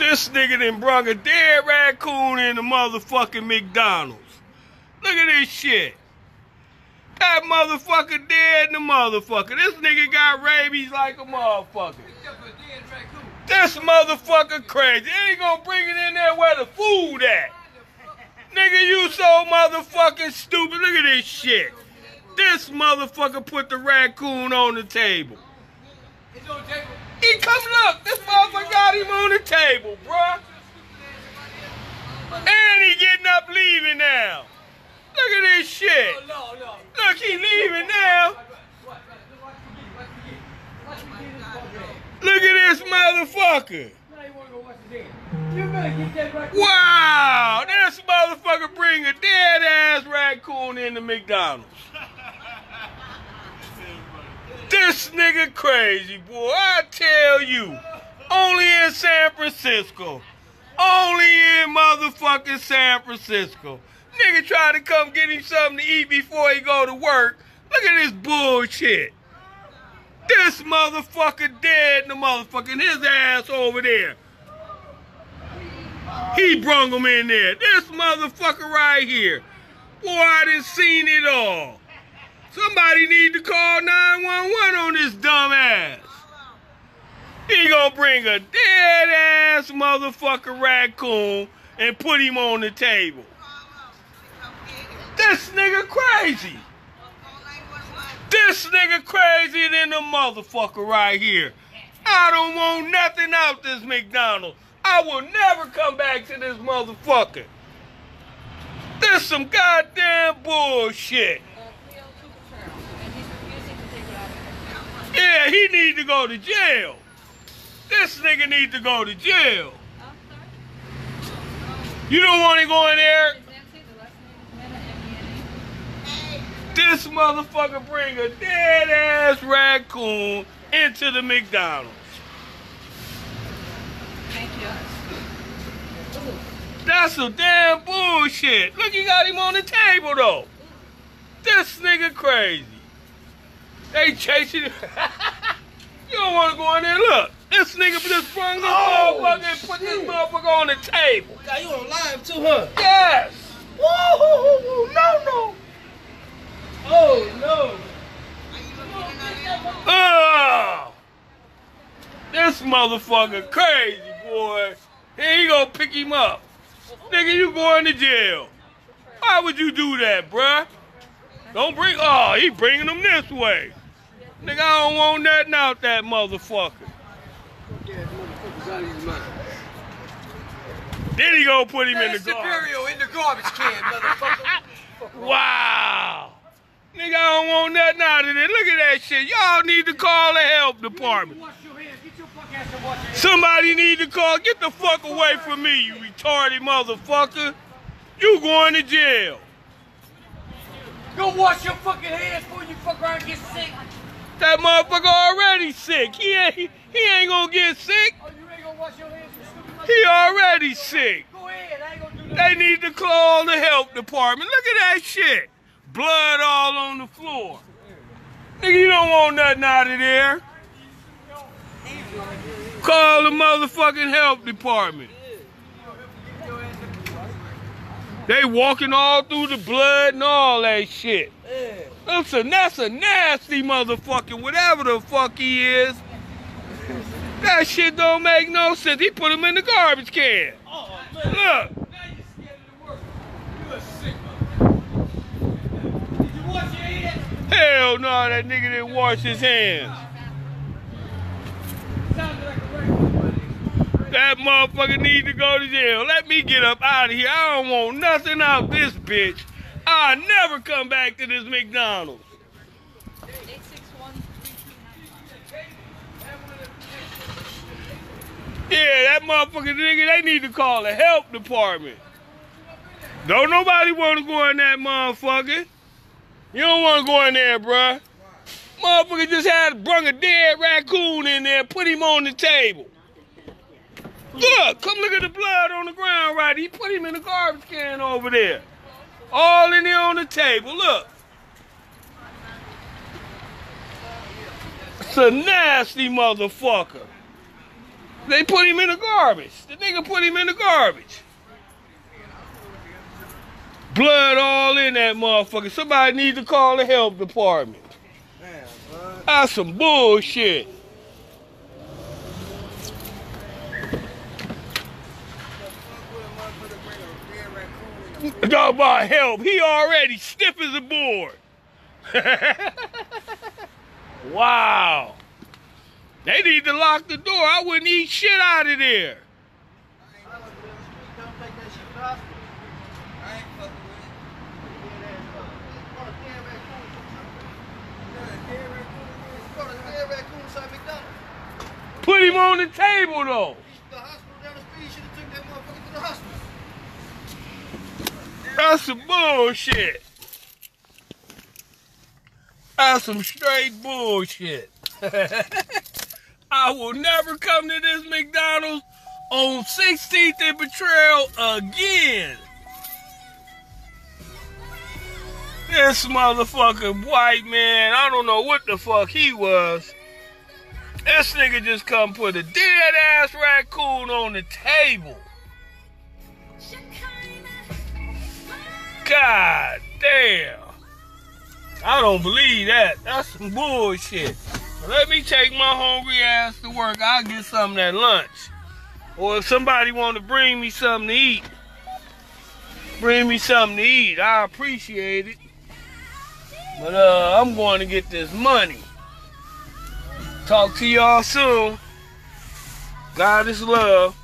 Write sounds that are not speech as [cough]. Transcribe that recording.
This nigga done brung a dead raccoon in the motherfucking McDonald's. Look at this shit. That motherfucker dead in the motherfucker. This nigga got rabies like a motherfucker. This motherfucker crazy. They ain't gonna bring it in there where the food at. Nigga, you so motherfucking stupid. Look at this shit. This motherfucker put the raccoon on the table. He come look. This motherfucker got him on the table, bruh. And he getting up leaving now. Look at this shit. Look, he leaving now. Look at this motherfucker. Wow, this motherfucker bring a dead ass raccoon into McDonald's. This nigga crazy, boy. I tell you. Only in San Francisco. Only in motherfucking San Francisco. Nigga try to come get him something to eat before he go to work. Look at this bullshit. This motherfucker dead in the motherfucking his ass over there. He brung him in there. This motherfucker right here. Boy, I done seen it all. Somebody need to call 911 on this dumbass. He gonna bring a dead ass motherfucker raccoon and put him on the table. This nigga crazy. This nigga crazy than the motherfucker right here. I don't want nothing out this McDonald's. I will never come back to this motherfucker. This some goddamn bullshit. He need to go to jail. This nigga need to go to jail. You don't want to go in there? This motherfucker bring a dead ass raccoon into the McDonald's. Thank you. That's some damn bullshit. Look, you got him on the table though. This nigga crazy. They chasing him. [laughs] you don't want to go in there. Look, this nigga just brung this Oh, motherfucker and put this motherfucker on the table. God, you on live too, huh? Yes. Woo! No, no. Oh no. Oh, this motherfucker crazy, boy. Here he gonna pick him up. Nigga, you going to jail. Why would you do that, bruh? Don't bring, oh, he bringing them this way. Nigga, I don't want nothing out that motherfucker. Then he gonna put him in the That's garbage. In the garbage can, motherfucker. [laughs] Wow. Nigga, I don't want nothing out of it. Look at that shit. Y'all need to call the help department. Wash your hands. Get your fuck ass and wash your hands. Somebody need to call. Get the fuck away from me, you retarded motherfucker. You going to jail. Go wash your fucking hands before you fuck around and get sick. That motherfucker already sick. He ain't, he ain't gonna get sick. Oh, you ain't gonna wash your hands, He already sick. Go ahead. I ain't gonna do They need to call the health department. Look at that shit. Blood all on the floor. Nigga, you don't want nothing out of there. Call the motherfucking health department. They walking all through the blood and all that shit. Yeah. That's a, that's a nasty motherfucking whatever the fuck he is. That shit don't make no sense. He put him in the garbage can. Oh, Look. man. Now you scared to work. You a sick motherfucker. Did you wash your hands? Hell no, that nigga didn't wash his hands. Sounded like a regular buddy. That motherfucker need to go to jail. Let me get up out of here. I don't want nothing out this bitch. I'll never come back to this McDonald's. Yeah, that motherfucker nigga, they need to call the help department. Don't nobody want to go in that motherfucker. You don't want to go in there, bruh. Motherfucker just had brung a dead raccoon in there, put him on the table. Look, come look at the blood on the ground right. He put him in the garbage can over there. All in there on the table. Look. It's a nasty motherfucker. They put him in the garbage. The nigga put him in the garbage. Blood all in that motherfucker. Somebody needs to call the health department. That's some bullshit. Talk about help. He already stiff as a board. [laughs] wow. They need to lock the door. I wouldn't eat shit out of there. Put him on the table though. That's some bullshit. That's some straight bullshit. [laughs] I will never come to this McDonald's on 16th and Potrero again. This motherfucking white man, I don't know what the fuck he was. This nigga just come put a dead ass raccoon on the table. God damn. I don't believe that. That's some bullshit. Let me take my hungry ass to work. I'll get something at lunch. Or if somebody want to bring me something to eat, bring me something to eat. I appreciate it. But uh, I'm going to get this money. Talk to y'all soon. God is love.